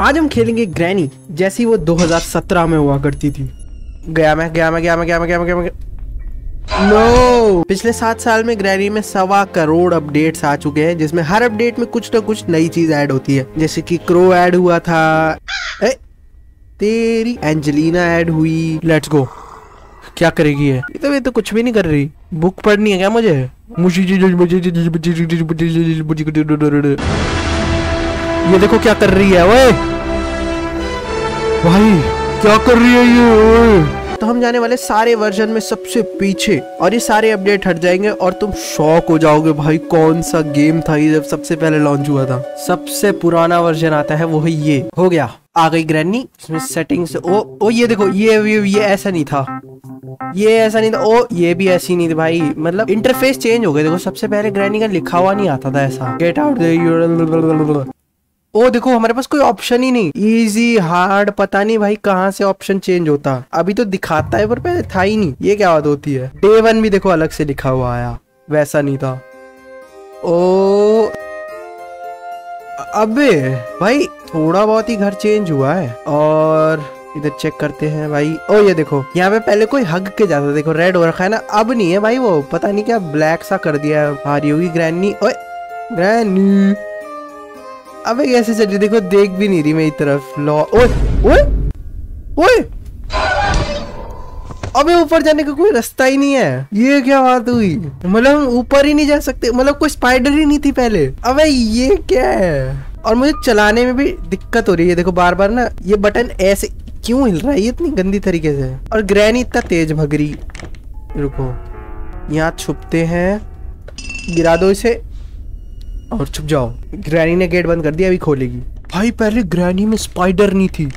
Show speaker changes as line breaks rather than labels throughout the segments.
आज हम खेलेंगे ग्रैनी जैसी वो 2017 में हुआ करती थी गया मैं गया मैं गया मैं गया मैं गया मैं गया मैं नो no! पिछले सात साल में ग्रैनी में सवा करोड़ अपडेट्स आ चुके हैं जिसमें हर अपडेट में कुछ ना कुछ नई चीज़ ऐड होती है जैसे कि क्रो ऐड हुआ था ए, तेरी एंजेलिना ऐड हुई लेट्स गो क्या करेगी ये ये तो ये तो कुछ भी नहीं कर रही बुक पढ़नी है क्या मुझे मुझे ये देखो क्या कर रही है ओए। भाई क्या कर रही है ये ओए। तो हम जाने वाले सारे वर्जन में सबसे पीछे और ये सारे अपडेट हट जाएँगे और तुम शॉक हो जाओगे भाई कौन सा गेम था ये जब सबसे पहले लॉन्च हुआ था? सबसे पुराना वर्जन आता है वो है ये। हो गया। आ गई ग्रैनी इसमें सेटिंग्स ओ ओ ये देखो ये ये, ये ऐसा नहीं था। ये ऐसा नहीं था। ओ ये भी ऐसी नहीं थी भाई। मतलब इंटरफेस चेंज हो गया देखो सबसे पहले ग्रैनी का लिखा हुआ नहीं आता था ऐसा। गेट आउट ओ देखो, हमारे पास कोई ऑप्शन ही नहीं। इजी हार्ड पता नहीं भाई कहाँ से ऑप्शन चेंज होता। अभी तो दिखाता है, पर पहले था ही नहीं। ये क्या बात होती है? डे वन भी देखो, अलग से लिखा हुआ आया। वैसा नहीं था। ओ, अबे, भाई, थोड़ा बहुत ही घर चेंज हुआ है। और इधर चेक करते हैं भाई। ओ, ये देखो, यहाँ पे पहले कोई हग के जाता देखो रेड हो रखा है ना। अब नहीं है भाई वो। पता नहीं क्या ब्लैक सा कर दिया है। रही होगी ग्रैनी ओए ग्रैनी अबे कैसे चल रही देखो, देख भी नहीं रही मेरी तरफ़। लॉ, ओए ओए ओए। अबे ऊपर जाने का कोई रास्ता ही नहीं है। ये क्या बात हुई? मतलब हम ऊपर ही नहीं जा सकते मतलब कोई स्पाइडर ही नहीं थी पहले। अबे ये क्या है? और मुझे चलाने में भी दिक्कत हो रही है। देखो बार बार ना ये बटन ऐसे क्यों हिल रहा है? ये इतनी गंदी तरीके से। और ग्रैनी इतना तेज भग रही रुको। यहाँ छुपते हैं। गिरा दो इसे। और छुप जाओ। ग्रैनी ने गेट बंद कर दिया, अभी खोलेगी। भाई, पहले ग्रैनी में स्पाइडर नहीं थी।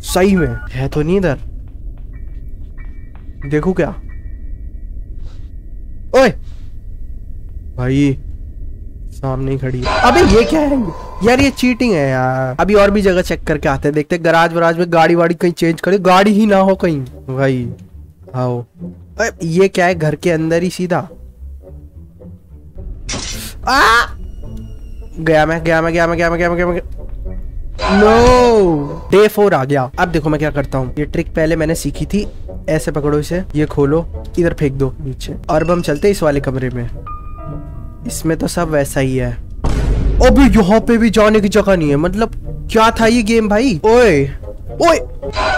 सही में। है तो नहीं इधर। देखो क्या? ओए! भाई, सामने ही खड़ी है। अबे, ये क्या है? यार, ये चीटिंग है यार। अभी और भी जगह चेक करके आते हैं। देखते गराज वराज में गाड़ी वाड़ी कहीं चेंज करे। गाड़ी ही ना हो कहीं। भाई, आओ। ये क्या है? घर के अंदर ही सीधा। आ! गया मैं गया मैं गया मैं गया मैं गया मैं गया मैं नो डे फोर आ गया। अब देखो मैं क्या करता हूँ। ये ट्रिक पहले मैंने सीखी थी। ऐसे पकड़ो इसे। ये खोलो। इधर फेंक दो। नीचे। और अब हम चलते इस वाले कमरे में। इसमें तो सब वैसा ही है। अभी यहाँ पे भी जाने की जगह नहीं है। मतलब क्या था ये गेम भाई? ओए! ओए।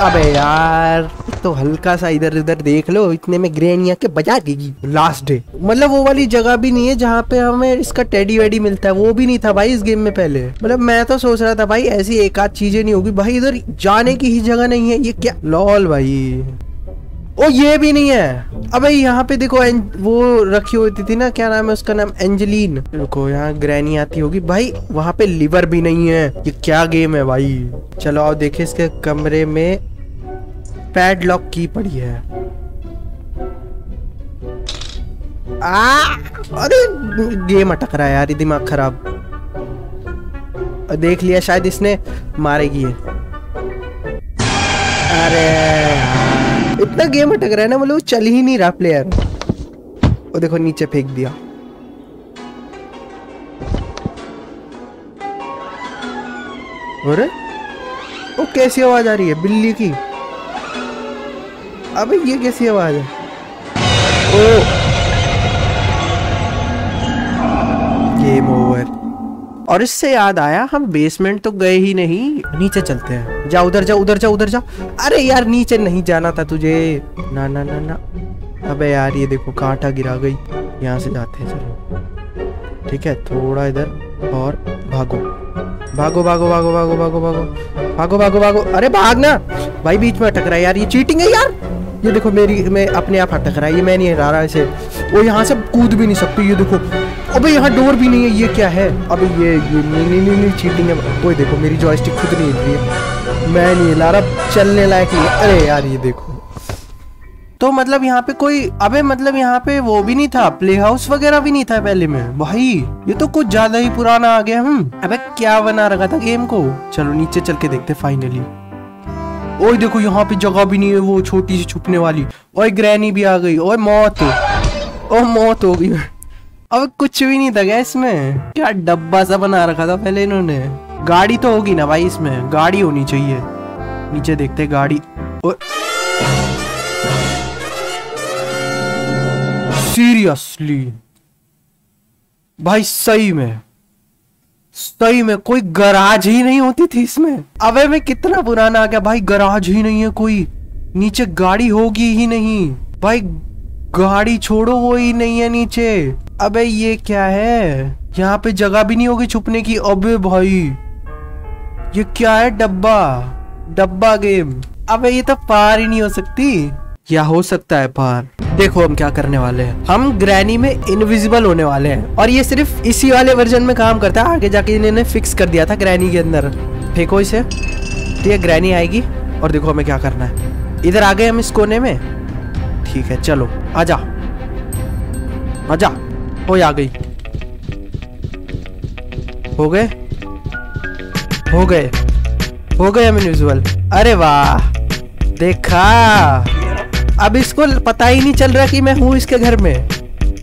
अबे यार तो हल्का सा इधर उधर देख लो, इतने में ग्रेनिया के बजा देगी। लास्ट डे मतलब वो वाली जगह भी नहीं है जहाँ पे हमें इसका टेडी वेडी मिलता है। वो भी नहीं था भाई इस गेम में पहले। मतलब मैं तो सोच रहा था भाई ऐसी एक आध चीज़ें नहीं होगी। भाई इधर जाने की ही जगह नहीं है। ये क्या? लॉल भाई। ओ, ये भी नहीं है। अबे, यहाँ पे देखो वो रखी हुई थी ना, क्या नाम है उसका नाम? एंजलीन। रुको, यहाँ ग्रैनी आती होगी। भाई, वहाँ पे लिवर भी नहीं है। ये क्या गेम है भाई? चलो, आओ देखे इसके कमरे में पैड लॉक की पड़ी है। आ! अरे, गेम अटक रहा है यार दिमाग खराब। देख लिया, शायद इसने मारेगी अरे! इतना गेम अटक रहा है ना मतलब चल ही नहीं रहा प्लेयर वो देखो, नीचे फेंक दिया। अरे वो कैसी आवाज़ आ रही है? बिल्ली की। अबे ये कैसी आवाज़ है? ओ! गेम ओवर और इससे याद आया हम बेसमेंट तो गए ही नहीं। नीचे चलते हैं। जा उधर जा उधर जा उधर जा। अरे यार नीचे नहीं जाना था तुझे। ना ना ना ना। अबे यार ये देखो कांटा गिरा गई। यहाँ से जाते हैं चलो। ठीक है थोड़ा इधर और भागो। भागो भागो भागो भागो भागो भागो। भागो भागो भागो। अरे भागना! भाई बीच में अटक रहा है यार। ये चीटिंग है यार। ये देखो मेरी मैं अपने आप अटक रहा है। ये मैं नहीं हरा रहा इसे। वो यहाँ से कूद भी नहीं सकती। ये देखो अबे यहाँ डोर भी नहीं है ये क्या है? अबे ये ये नहीं नहीं नहीं, नहीं चीटिंग है। कोई देखो मेरी जॉयस्टिक खुद नहीं हिल रही है। मैं नहीं हिला रहा चलने लायक नहीं अरे यार ये देखो। तो मतलब यहाँ पे कोई अबे मतलब यहाँ पे वो भी नहीं था प्ले हाउस वगैरह भी नहीं था पहले में? भाई ये तो कुछ ज़्यादा ही पुराना आ गया हम अबे क्या बना रखा था गेम को? चलो नीचे चल के देखते फाइनली ओए देखो यहाँ पे जगह भी नहीं है वो छोटी सी छुपने वाली। ओए ग्रैनी भी आ गई। ओए मौत। ओ मौत हो गई। अब कुछ भी नहीं था क्या इसमें? क्या डब्बा सा बना रखा था पहले इन्होंने? गाड़ी तो होगी ना भाई इसमें? गाड़ी होनी चाहिए। नीचे देखते गाड़ी। सीरियसली भाई सही में। सही में कोई गराज ही नहीं होती थी इसमें। अबे मैं कितना पुराना आ गया भाई गराज ही नहीं है कोई। नीचे गाड़ी होगी ही नहीं। भाई गाड़ी छोड़ो, वो ही नहीं है नीचे। अबे ये क्या है? यहाँ पे जगह भी नहीं होगी छुपने की? अबे भाई, ये क्या है डब्बा? डब्बा गेम अबे ये तो पार ही नहीं हो सकती। या हो सकता है पार। देखो हम क्या करने वाले हैं। हम ग्रैनी में इनविजिबल होने वाले हैं। और ये सिर्फ़ इसी वाले वर्जन में काम करता है। आगे जाके इन्होंने फिक्स कर दिया था ग्रैनी के अंदर। फेंको इसे। तो ये ग्रैनी आएगी। और देखो हमें क्या करना है। इधर आ गए हम इस कोने में। ठीक है, चलो, आजा। आजा। ओ आ गई। हो गए? हो गए। हो गए हम इनविजिबल अरे वाह, देखा। अब इसको पता ही नहीं चल रहा कि मैं हूँ इसके घर में।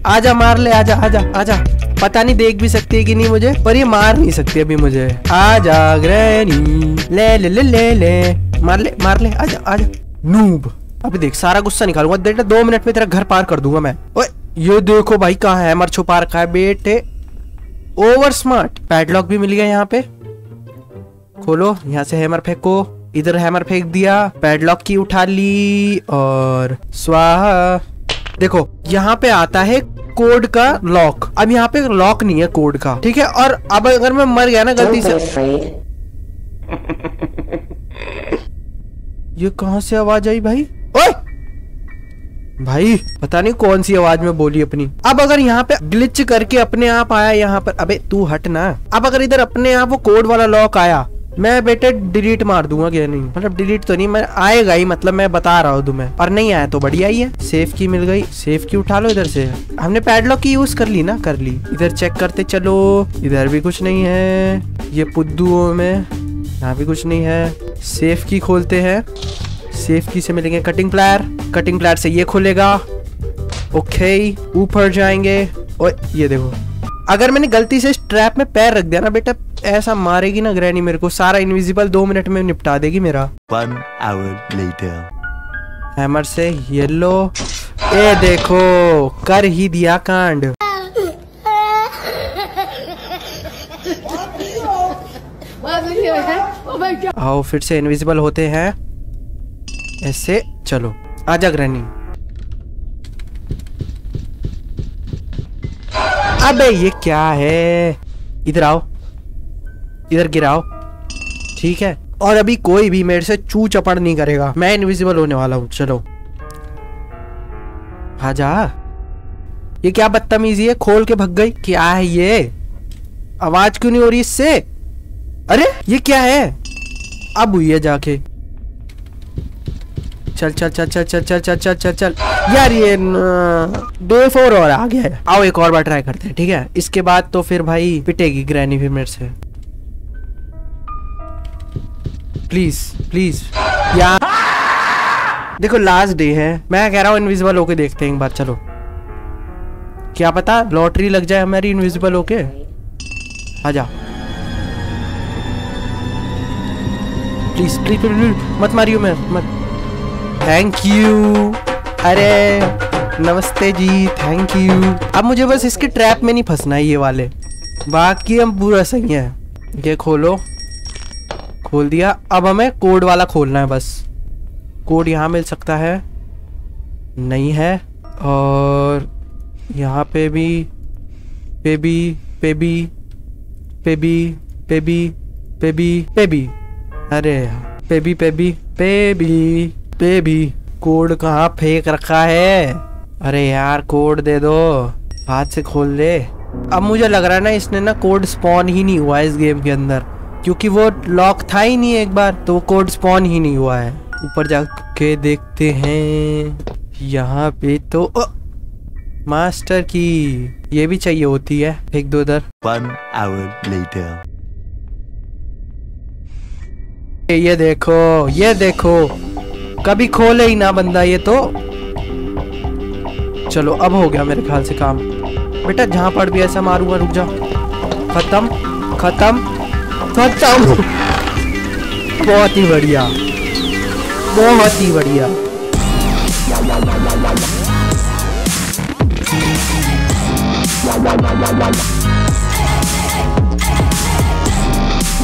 आजा, मार ले, आजा आजा आजा। पता नहीं देख भी सकती है कि नहीं मुझे, पर ये मार नहीं सकती अभी मुझे। आजा, ग्रैनी। ले ले ले ले ले। मार ले मार ले, आजा आजा। नूब। अभी देख, सारा गुस्सा निकालूँगा। दो मिनट में तेरा घर पार कर दूँगा मैं। ओए ये देखो भाई कहाँ है मर छुपा रखा है बेटे। ओवर स्मार्ट पैडलॉक भी मिल गया यहाँ पे। खोलो यहाँ से हैमर फेंको। इधर हैमर फेंक दिया। पैडलॉक की उठा ली और स्वाहा। देखो यहाँ पे आता है कोड का लॉक अब यहाँ पे लॉक नहीं है कोड का ठीक है? और अब अगर मैं मर गया ना गलती से ये कहा से आवाज़ आई भाई? भाई, पता नहीं कौन सी आवाज़ में बोली अपनी। अब अगर यहाँ पे ग्लिच करके अपने आप आया यहाँ पर, अबे तू हट ना। अब अगर इधर अपने आप वो कोड वाला लॉक आया, मैं बेटे डिलीट मार दूँगा क्या नहीं? मतलब डिलीट तो नहीं, मैं आएगा ही मतलब मैं बता रहा हूँ तुम्हें। और नहीं आया तो बढ़िया ही है। सेफ़ की मिल गई। सेफ़ की उठा लो इधर से। हमने पैडलॉक की यूज़ कर ली ना? कर ली। इधर चेक करते चलो। इधर भी कुछ नहीं है। ये पुद्दुओं में यहाँ भी कुछ नहीं है। सेफ़ की खोलते हैं। सेफ़ की से मिलेंगे कटिंग प्लायर कटिंग प्लायर से ये खुलेगा। ओके ऊपर जाएँगे। और ये देखो। अगर मैंने गलती से ट्रैप में पैर रख दिया ना बेटा ऐसा मारेगी ना ग्रैनी मेरे को। सारा इनविजिबल दो मिनट में निपटा देगी मेरा।
One hour later.
हैमर से येलो ए देखो कर ही दिया कांड। आओ फिर से इनविजिबल होते हैं। ऐसे चलो आजा ग्रैनी अबे, ये क्या है? इधर आओ। इधर गिराओ। ठीक है। और अभी कोई भी मेरे से चू चपड़ नहीं करेगा। मैं इनविजिबल होने वाला हूँ। चलो। आजा ये क्या बदतमीजी है? खोल के भग गई। क्या है ये? आवाज़ क्यों नहीं हो रही इससे? अरे, ये क्या है? अब हुई है जाके। चल चल चल चल चल चल चल चल चल चल। यार ये डे फोर और आ गया है। आओ एक और बार ट्राई करते हैं, ठीक है? इसके बाद तो फिर भाई पिटेगी ग्रैनी फिर मेरे से। प्लीज़ प्लीज़ यार देखो लास्ट डे है। मैं कह रहा हूँ इनविजिबल होके देखते हैं एक बार, चलो। क्या पता? लॉटरी लग जाए हमारी इनविजिबल होके। आजा प्लीज़ प्लीज़ प्लीज़ मत मारियो मैं मत। थैंक यू अरे, नमस्ते जी थैंक यू अब मुझे बस इसके ट्रैप में नहीं फंसना है ये वाले। बाकी हम पूरा सही है। ये खोलो। खोल दिया। अब हमें कोड वाला खोलना है बस। कोड यहाँ मिल सकता है। नहीं है। और यहाँ पे भी पे भी पे भी पे भी पे भी पे भी पे भी। अरे, पे भी पे भी पे भी। पे भी कोड कहाँ फेंक रखा है? अरे यार कोड दे दो। हाथ से खोल दे अब मुझे लग रहा है ना इसने ना कोड स्पॉन ही नहीं हुआ इस गेम के अंदर। क्योंकि वो लॉक था ही नहीं एक बार तो वो कोड स्पॉन ही नहीं हुआ है। ऊपर जाके देखते हैं। यहाँ पे तो ओ, मास्टर की ये भी चाहिए होती है फेंक दो उधर
One hour later.
ये देखो ये देखो। कभी खोले ही ना बंदा ये तो। चलो, अब हो गया मेरे ख्याल से काम। बेटा, जहाँ पर भी ऐसा मारूँगा, रुक जा। खत्म खत्म खत्म। बहुत ही बढ़िया। बहुत ही बढ़िया।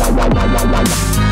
la la la la